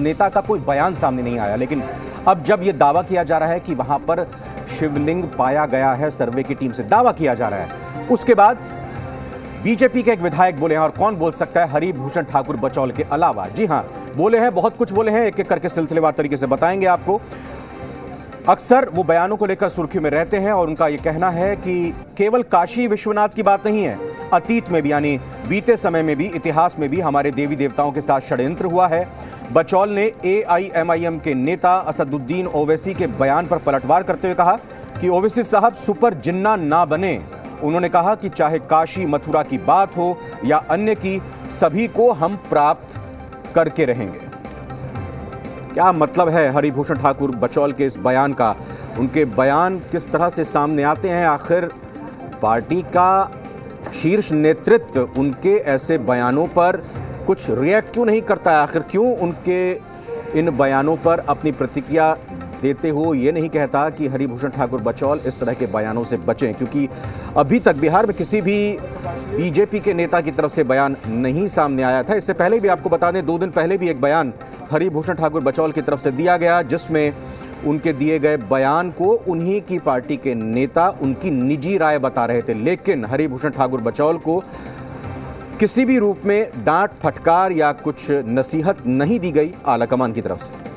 नेता का कोई बयान सामने नहीं आया, लेकिन अब जब ये दावा किया जा रहा है कि वहाँ पर शिवलिंग पाया गया है, सर्वे की टीम से दावा किया जा रहा है। उसके बाद बीजेपी के एक विधायक बोले हैं, और कौन बोल सकता है? हरिभूषण ठाकुर बचौल के अलावा। जी हाँ बोले हैं, बहुत कुछ बोले हैं एक एक करके सिलसिलेवार तरीके से बताएँगे आपको। अक्सर वो बयानों को लेकर सुर्खियों में रहते हैं और उनका ये कहना है कि केवल काशी विश्वनाथ की बात नहीं है, अतीत में भी, यानी बीते समय में भी, इतिहास में भी हमारे देवी देवताओं के साथ षड्यंत्र हुआ है। बचौल ने एआईएमआईएम के नेता असदुद्दीन ओवैसी के बयान पर पलटवार करते हुए कहा कि ओवैसी साहब सुपर जिन्ना ना बने। उन्होंने कहा कि चाहे काशी मथुरा की बात हो या अन्य की, सभी को हम प्राप्त करके रहेंगे। क्या मतलब है हरिभूषण ठाकुर बचौल के इस बयान का? उनके बयान किस तरह से सामने आते हैं? आखिर पार्टी का शीर्ष नेतृत्व उनके ऐसे बयानों पर कुछ रिएक्ट क्यों नहीं करता है? आखिर क्यों उनके इन बयानों पर अपनी प्रतिक्रिया देते हो, ये नहीं कहता कि हरिभूषण ठाकुर बचौल इस तरह के बयानों से बचें, क्योंकि अभी तक बिहार में किसी भी बीजेपी के नेता की तरफ़ से बयान नहीं सामने आया था। इससे पहले भी आपको बता दें, दो दिन पहले भी एक बयान हरिभूषण ठाकुर बचौल की तरफ़ से दिया गया, जिसमें उनके दिए गए बयान को उन्हीं की पार्टी के नेता, उनकी निजी राय बता रहे थे। लेकिन हरिभूषण ठाकुर बचौल को किसी भी रूप में डांट, फटकार या कुछ नसीहत नहीं दी गई आलाकमान की तरफ़ से।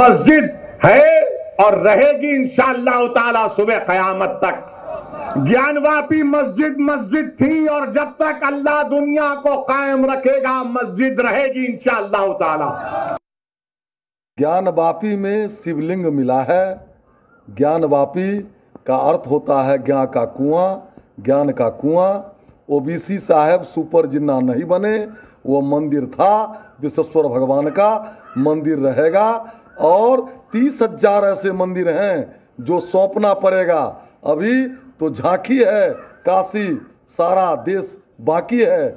मस्जिद है और रहेगी ताला सुबह कयामत तक। ज्ञानवापी मस्जिद मस्जिद थी और जब तक अल्लाह दुनिया को कायम रखेगा, मस्जिद रहेगी इंशाअल्लाह ताला। ज्ञानवापी में शिवलिंग मिला है। ज्ञानवापी का अर्थ होता है ज्ञान का कुआँ, ज्ञान का कुआँ। ओबीसी साहब सुपर जिन्ना नहीं बने, वो मंदिर था, विश्वेश्वर भगवान का मंदिर रहेगा। और तीस हज़ार ऐसे मंदिर हैं जो सौंपना पड़ेगा। अभी तो झांकी है, काशी, सारा देश बाकी है।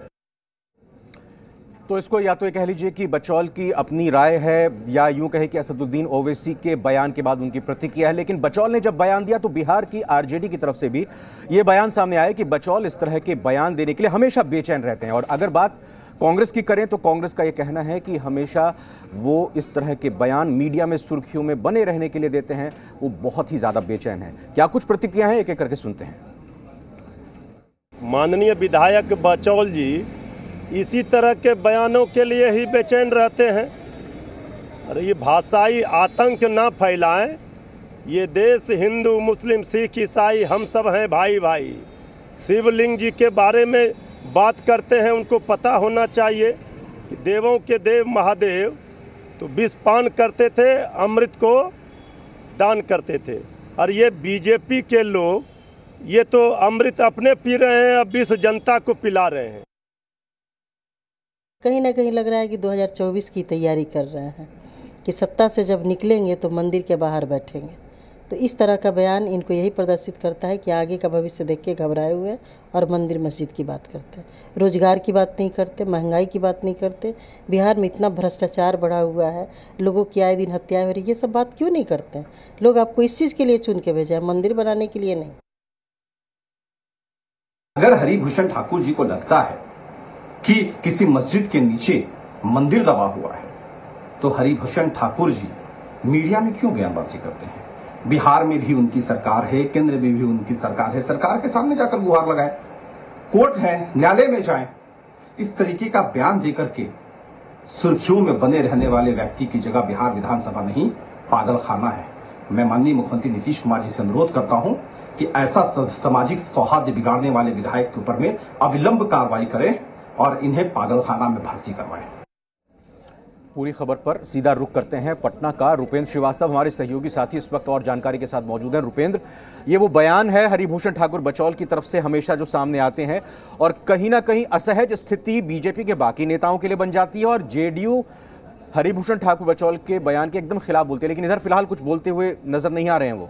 तो इसको या तो ये कह लीजिए कि बचौल की अपनी राय है, या यूँ कहे कि असदुद्दीन ओवैसी के बयान के बाद उनकी प्रतिक्रिया है। लेकिन बचौल ने जब बयान दिया तो बिहार की आरजेडी की तरफ़ से भी ये बयान सामने आया कि बचौल इस तरह के बयान देने के लिए हमेशा बेचैन रहते हैं। और अगर बात कांग्रेस की करें तो कांग्रेस का ये कहना है कि हमेशा वो इस तरह के बयान मीडिया में सुर्खियों में बने रहने के लिए देते हैं, वो बहुत ही ज़्यादा बेचैन है। क्या कुछ प्रतिक्रिया है? एक एक करके सुनते हैं। माननीय विधायक बचौल जी, इसी तरह के बयानों के लिए ही बेचैन रहते हैं। अरे, ये भाषाई आतंक ना फैलाएँ। ये देश हिंदू, मुस्लिम, सिख, ईसाई, हम सब हैं भाई भाई शिवलिंग जी के बारे में बात करते हैं, उनको पता होना चाहिए कि देवों के देव महादेव तो विष पान करते थे, अमृत को दान करते थे। और ये बीजेपी के लोग, ये तो अमृत अपने पी रहे हैं, अब विष जनता को पिला रहे हैं। कहीं ना कहीं लग रहा है कि 2024 की तैयारी कर रहे हैं, कि सत्ता से जब निकलेंगे तो मंदिर के बाहर बैठेंगे। तो इस तरह का बयान इनको यही प्रदर्शित करता है कि आगे का भविष्य देख के घबराए हुए और मंदिर मस्जिद की बात करते हैं। रोज़गार की बात नहीं करते, महँगाई की बात नहीं करते। बिहार में इतना भ्रष्टाचार बढ़ा हुआ है, लोगों की आए दिन हत्याएँ हो रही है, ये सब बात क्यों नहीं करते हैं? लोग आपको इस चीज़ के लिए चुन के भेजा है, मंदिर बनाने के लिए नहीं। अगर हरिभूषण ठाकुर जी को लगता है कि किसी मस्जिद के नीचे मंदिर दबा हुआ है तो हरिभूषण ठाकुर जी मीडिया में क्यों बयानबाजी करते हैं? बिहार में भी उनकी सरकार है, केंद्र में भी उनकी सरकार है। सरकार के सामने जाकर गुहार लगाए। कोर्ट है, न्यायालय में जाए। इस तरीके का बयान देकर के सुर्खियों में बने रहने वाले व्यक्ति की जगह बिहार विधानसभा नहीं पागल खाना है। मैं माननीय मुख्यमंत्री नीतीश कुमार जी से अनुरोध करता हूँ कि ऐसा सामाजिक सौहार्द बिगाड़ने वाले विधायक के ऊपर में अविलंब कार्रवाई करें और इन्हें पागलखाना में भर्ती करवाएँ। पूरी खबर पर सीधा रुख करते हैं पटना का रुपेंद्र श्रीवास्तव। हमारे सहयोगी साथी इस वक्त और जानकारी के साथ मौजूद हैं। रुपेंद्र, ये वो बयान है हरिभूषण ठाकुर बचौल की तरफ़ से हमेशा जो सामने आते हैं और कहीं ना कहीं असहज स्थिति बीजेपी के बाकी नेताओं के लिए बन जाती है और जेडीयू हरिभूषण ठाकुर बचौल के बयान के एकदम खिलाफ बोलते हैं। लेकिन इधर फ़िलहाल कुछ बोलते हुए नज़र नहीं आ रहे हैं वो।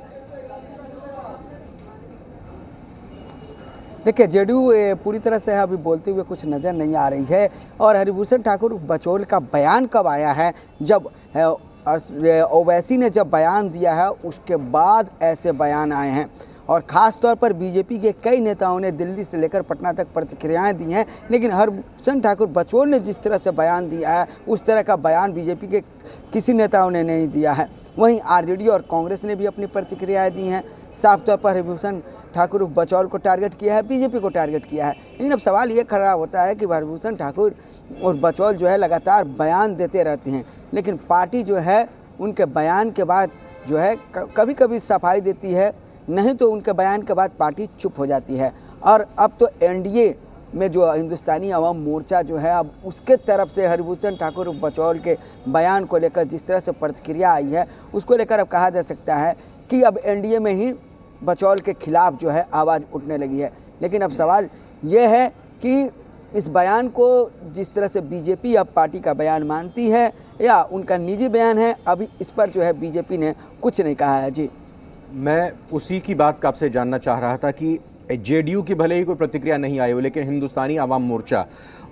देखिए, जेडीयू पूरी तरह से अभी बोलते हुए कुछ नज़र नहीं आ रही है और हरिभूषण ठाकुर बचौल का बयान कब आया है? जब ओवैसी ने जब बयान दिया है, उसके बाद ऐसे बयान आए हैं। और ख़ास तौर पर बीजेपी के कई नेताओं ने दिल्ली से लेकर पटना तक प्रतिक्रियाएँ दी हैं, लेकिन हरभूषण ठाकुर बचोल ने जिस तरह से बयान दिया है, उस तरह का बयान बीजेपी के किसी नेताओं ने नहीं दिया है। वहीं आरजेडी और कांग्रेस ने भी अपनी प्रतिक्रियाएँ दी हैं। साफ़ तौर पर हरभूषण ठाकुर बचौल को टारगेट किया है, बीजेपी को टारगेट किया है। लेकिन अब सवाल ये खड़ा होता है कि हरभूषण ठाकुर और बचौल जो है लगातार बयान देते रहते हैं, लेकिन पार्टी जो है, उनके बयान के बाद जो है कभी कभी सफ़ाई देती है नहीं तो उनके बयान के बाद पार्टी चुप हो जाती है। और अब तो एनडीए में जो हिंदुस्तानी अवाम मोर्चा जो है, अब उसके तरफ़ से हरिभूषण ठाकुर बचौल के बयान को लेकर जिस तरह से प्रतिक्रिया आई है, उसको लेकर अब कहा जा सकता है कि अब एनडीए में ही बचौल के खिलाफ जो है आवाज़ उठने लगी है। लेकिन अब सवाल ये है कि इस बयान को जिस तरह से बीजेपी अब पार्टी का बयान मानती है या उनका निजी बयान है, अभी इस पर जो है बीजेपी ने कुछ नहीं कहा है। जी। मैं उसी की बात का आपसे जानना चाह रहा था कि जेडीयू की भले ही कोई प्रतिक्रिया नहीं आई हो, लेकिन हिंदुस्तानी आवाम मोर्चा,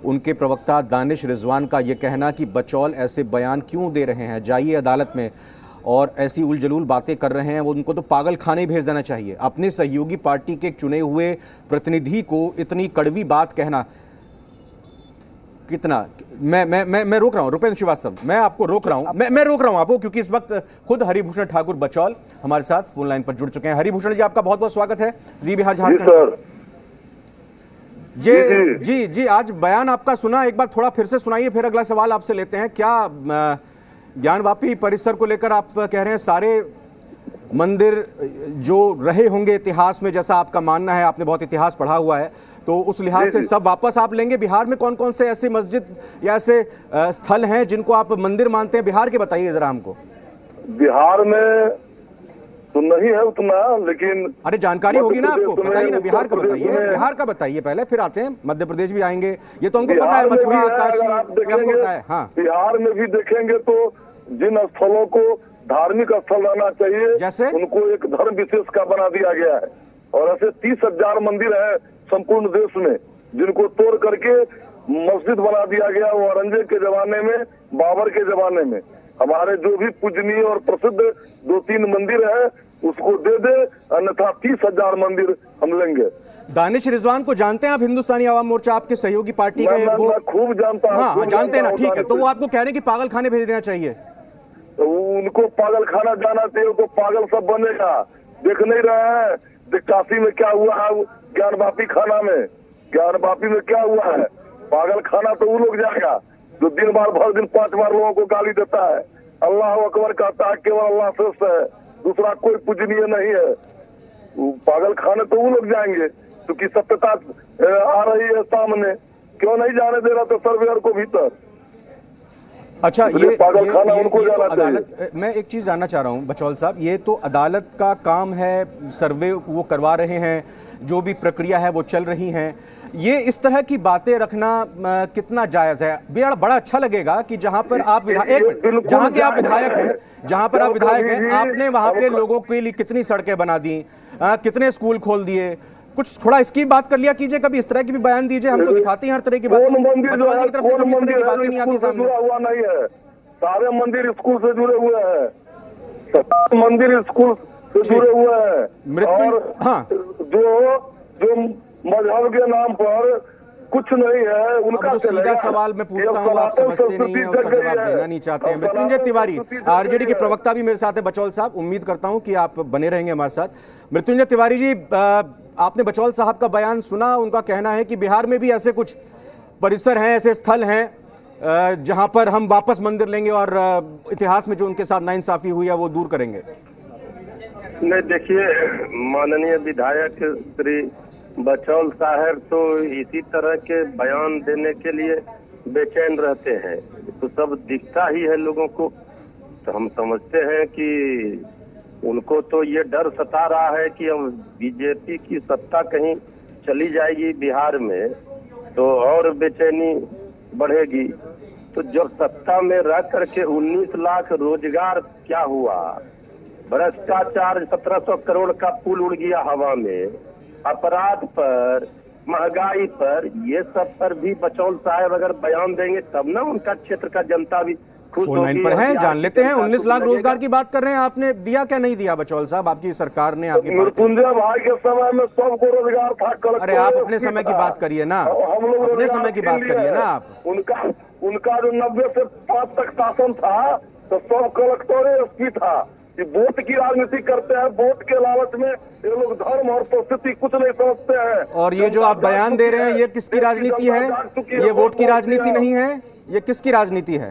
उनके प्रवक्ता दानिश रिजवान का ये कहना कि बचौल ऐसे बयान क्यों दे रहे हैं? जाइए अदालत में और ऐसी उलझलूल बातें कर रहे हैं वो उनको तो पागल खाने भेज देना चाहिए। अपने सहयोगी पार्टी के चुने हुए प्रतिनिधि को इतनी कड़वी बात कहना कितना? मैं मैं मैं मैं रोक रहा हूँ रुपेंद्र श्रीवास्तव मैं आपको रोक रहा हूँ मैं मैं रोक रहा हूँ आपको क्योंकि इस वक्त खुद हरिभूषण ठाकुर बचौल हमारे साथ फ़ोन लाइन पर जुड़ चुके हैं। हरिभूषण जी आपका बहुत बहुत स्वागत है। जी बिहार झारखंड जी जी जी आज बयान आपका सुना एक बार थोड़ा फिर से सुनाइए फिर अगला सवाल आपसे लेते हैं। क्या ज्ञानवापी परिसर को लेकर आप कह रहे हैं सारे मंदिर जो रहे होंगे इतिहास में जैसा आपका मानना है आपने बहुत इतिहास पढ़ा हुआ है तो उस लिहाज से सब वापस आप लेंगे? बिहार में कौन कौन से ऐसे मस्जिद या ऐसे स्थल हैं जिनको आप मंदिर मानते हैं? बिहार के बताइए जरा हमको। बिहार में तो नहीं है उतना लेकिन अरे जानकारी होगी ना आपको। बताइए ना बिहार का बताइए। बिहार का बताइए पहले फिर आते हैं। मध्य प्रदेश भी आएँगे। ये तो हमको पता है मथुरा काशी हमको पता है हाँ। बिहार में भी देखेंगे तो जिन स्थलों को धार्मिक स्थल रहना चाहिए। जैसे? उनको एक धर्म विशेष का बना दिया गया है। और ऐसे तीस हज़ार मंदिर है संपूर्ण देश में जिनको तोड़ करके मस्जिद बना दिया गया वो औरंगज़ेब के जमाने में बाबर के जमाने में। हमारे जो भी पूजनीय और प्रसिद्ध दो तीन मंदिर है उसको दे दे अन्यथा तीस हज़ार मंदिर हम लेंगे। दानिश रिजवान को जानते हैं आप हिंदुस्तानी आवाम मोर्चा आपके सहयोगी पार्टी के वो खूब जानता हूँ। हाँ जानते हैं ना ठीक है तो वो आपको कह रहे हैं कि पागल खाने भेज देना चाहिए। उनको पागल खाना जाना चाहिए तो पागल सब बनेगा। देख नहीं रहे हैं। काशी में क्या हुआ है ज्ञान बापी खाना में? ज्ञान बापी में क्या हुआ है? पागल खाना तो वो लोग जाएगा, जो दिन बार भर दिन पाँच बार लोगों को गाली देता है। अल्लाह अकबर कहता है, केवल अल्लाह श्रेष्ठ है, दूसरा कोई पूजनीय नहीं है। पागल खाने तो वो लोग जाएँगे, क्योंकि सत्यता आ रही है सामने। क्यों नहीं जाने दे रहा तो सर्वेयर को भीतर? अच्छा ये, ये, ये, ये तो अदालत मैं एक चीज़ जानना चाह रहा हूँ बचौल साहब। ये तो अदालत का काम है सर्वे वो करवा रहे हैं जो भी प्रक्रिया है वो चल रही हैं। ये इस तरह की बातें रखना कितना जायज़ है? बड़ा बड़ा अच्छा लगेगा कि जहाँ पर आप विधायक जहाँ के आप विधायक हैं। जहाँ पर आप विधायक हैं आपने वहाँ पे लोगों के लिए कितनी सड़कें बना दी कितने स्कूल खोल दिए कुछ थोड़ा इसकी बात कर लिया कीजिए कभी इस तरह की भी बयान दीजिए हम तो दिखाते हैं हर तरह की बात। की तरफ़ से कभी इस तरह की बातें नहीं आती सामने। हुआ नहीं है। सारे मंदिर स्कूल से जुड़े हुए हैं। मंदिर स्कूल से जुड़े हुए हैं। मृत्यु हाँ। जो जो मज़हब के नाम पर कुछ नहीं है उनका तो सीधा सवाल मैं पूछता हूँ आप समझते नहीं है उसका जवाब देना नहीं चाहते हैं। मृत्युंजय तिवारी आरजेडी के प्रवक्ता भी मेरे साथ है बचौल साहब। उम्मीद करता हूँ कि आप बने रहेंगे हमारे साथ। मृत्युंजय तिवारी जी आपने बचौल साहब का बयान सुना, उनका कहना है कि बिहार में भी ऐसे कुछ परिसर हैं, ऐसे स्थल हैं जहाँ पर हम वापस मंदिर लेंगे और इतिहास में जो उनके साथ नाइंसाफी हुई है, वो दूर करेंगे। नहीं, देखिए, माननीय विधायक श्री बचौल साहब तो इसी तरह के बयान देने के लिए बेचैन रहते हैं। तो सब दिखता ही है लोगों को। तो हम समझते हैं कि उनको तो ये डर सता रहा है कि हम बीजेपी की सत्ता कहीं चली जाएगी बिहार में तो और बेचैनी बढ़ेगी। तो जब सत्ता में रह करके 19 लाख रोज़गार क्या हुआ? भ्रष्टाचार 1700 करोड़ का पुल उड़ गया हवा में। अपराध पर, महँगाई पर, ये सब पर भी बचौल साहब अगर बयान देंगे, तब ना उनका क्षेत्र का जनता भी फ़ोन लाइन पर हैं जान लेते हैं उन्नीस लाख रोज़गार की बात कर रहे हैं आपने दिया क्या नहीं दिया बचौल साहब? आपकी सरकार ने आपकी भाई के समय में सबको रोज़गार था अरे आप अपने समय की बात करिए ना। अपने समय की बात करिए ना आप। उनका उनका जो नब्बे से पाँच तक शासन था तो सब कलेक्टर एसपी था कि वोट की राजनीति करते हैं। वोट के लालच में ये लोग धर्म और परिस्थिति कुछ नहीं समझते हैं। और ये जो आप बयान दे रहे हैं ये किसकी राजनीति है? ये वोट की राजनीति नहीं है ये किसकी राजनीति है?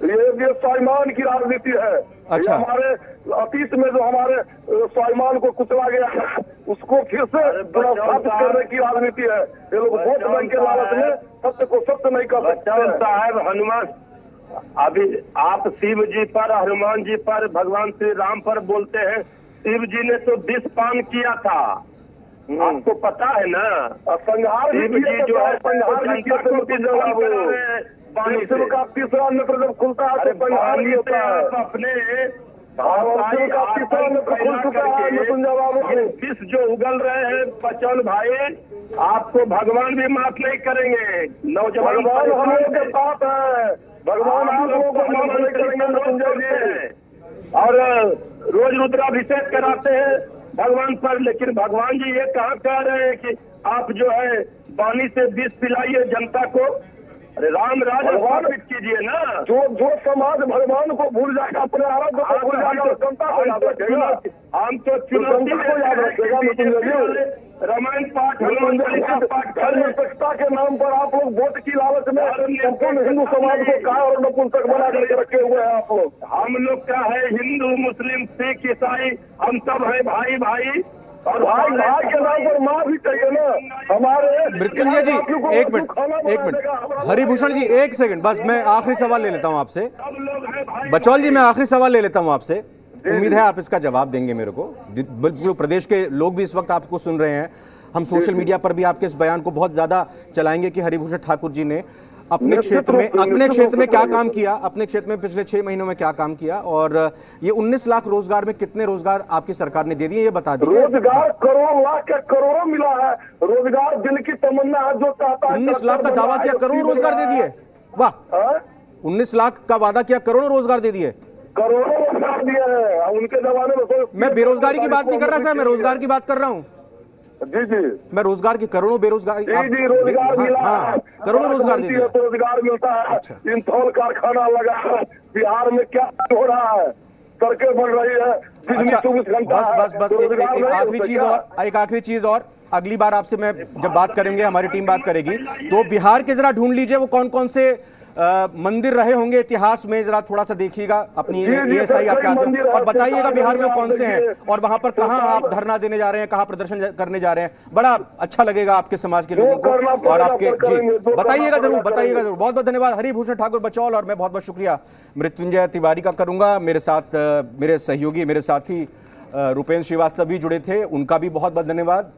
ये ये स्वाभिमान की राजनीति है। अच्छा। ये हमारे अतीत में जो हमारे स्वाभिमान को कुचला गया है उसको फिर से पुनर्स्थापित करने की राजनीति है। ये लोग वोट बैंक के लालच में सत्य को सत्य नहीं कर सकते साहब हनुमान अभी आप शिव जी पर हनुमान जी पर भगवान श्री राम पर बोलते हैं शिव जी ने तो विष पान किया था। आपको पता है ना? संहार भी शिव जी तो है? संहार तो को हैं? तीसरा नेत्र जब खुलता है तो संहार से होता है। अपने है विष जो उगल रहे हैं बच्चन भाई आपको भगवान भी माफ़ नहीं करेंगे। नौजवान हम लोग के साथ है। भगवान आप लोगों को माफ़ नहीं करेंगे और रोज रुद्राभिषेक कराते हैं। भगवान पर लेकिन भगवान जी ये कहा कह रहे हैं कि आप जो है पानी से विष पिलाइए जनता को। अरे राम राज भगवान- कीजिए ना। जो जो समाज भगवान को भूल जाएगा अपने आराध्य को भूल जाएगा जनता को हम तो चुनौती को याद रखेगा जी रामायण पाठ हनुमान चालीसा पाठ करें धर्मनिरपेक्षता के नाम पर आप लोग वोट की लालच में संपूर्ण हिंदू समाज को कहा और नपुंसक बना करके रखे हुए हैं आप लोग। हम लोग क्या है हिंदू मुस्लिम सिख ईसाई हम सब है भाई भाई। और भाई भाई के नाम पर माँ भी चाहिए ना। हमारे मृत्युंजय जी एक मिनट एक मिनट। हरिभूषण जी एक सेकंड बस मैं आखिरी सवाल ले लेता हूँ आपसे। बचौल जी मैं आखिरी सवाल ले लेता हूँ आपसे। उम्मीद है आप इसका जवाब देंगे मेरे को। बिल्कुल प्रदेश के लोग भी इस वक्त आपको सुन रहे हैं। हम सोशल मीडिया पर भी आपके इस बयान को बहुत ज़्यादा चलाएँगे कि हरिभूषण ठाकुर जी ने अपने क्षेत्र में अपने क्षेत्र में क्या काम किया? अपने क्षेत्र में पिछले छह महीनों में क्या काम किया? और ये 19 लाख रोज़गार में कितने रोज़गार आपकी सरकार ने दे दिए ये बता दीजिए। रोज़गार करोड़ लाख का करोड़ों मिला है। रोज़गार दिल की तमन्ना है जो चाहता उन्नीस लाख का दावा किया करोड़ रोज़गार दे दिए। वाह। हाँ? उन्नीस लाख का वादा किया करोड़ों रोज़गार दे दिए। करोड़ों रोज़गार दिए हैं और उनके जमाने में तो- मैं बेरोजगारी की बात नहीं कर रहा साहब मैं रोज़गार की बात कर रहा हूँ। जी जी। मैं रोज़गार की करोड़ों बेरोजगार जी जी रोज़गार हाँ, मिला। हाँ, है करोड़ों रोज़गार है रोज़गार मिलता है? अच्छा। इंथौल कारखाना लगा है। बिहार में क्या हो रहा है? सड़कें बन रही है। अच्छा बस बस बस एक, एक, एक आखिरी चीज़ और एक आखिरी चीज़ और अगली बार आपसे मैं जब बात करेंगे हमारी टीम बात करेगी तो बिहार के जरा ढूंढ लीजिए वो कौन कौन से अ, मंदिर रहे होंगे इतिहास में जरा थोड़ा सा देखिएगा अपनी सर, आपके हाथ में। और बताइएगा बिहार में कौन से हैं और वहाँ पर कहाँ आप धरना देने जा रहे हैं कहाँ प्रदर्शन करने जा रहे हैं? बड़ा अच्छा लगेगा आपके समाज के लोगों को और आपके जी बताइएगा ज़रूर बताइएगा ज़रूर। बहुत बहुत धन्यवाद। हरिभूषण ठाकुर बचौल और मैं बहुत बहुत शुक्रिया। मृत्युंजय तिवारी का करूँगा। मेरे साथ मेरे सहयोगी मेरे साथी रुपेंद्र श्रीवास्तव भी जुड़े थे। उनका भी बहुत बहुत धन्यवाद।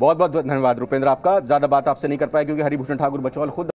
बहुत बहुत धन्यवाद रुपेंद्र आपका। ज़्यादा बात आपसे नहीं कर पाया क्योंकि हरिभूषण ठाकुर बचौल खुद